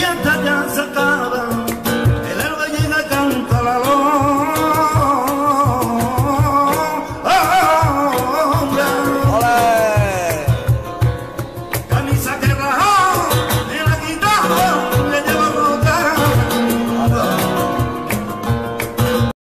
pianta de azaka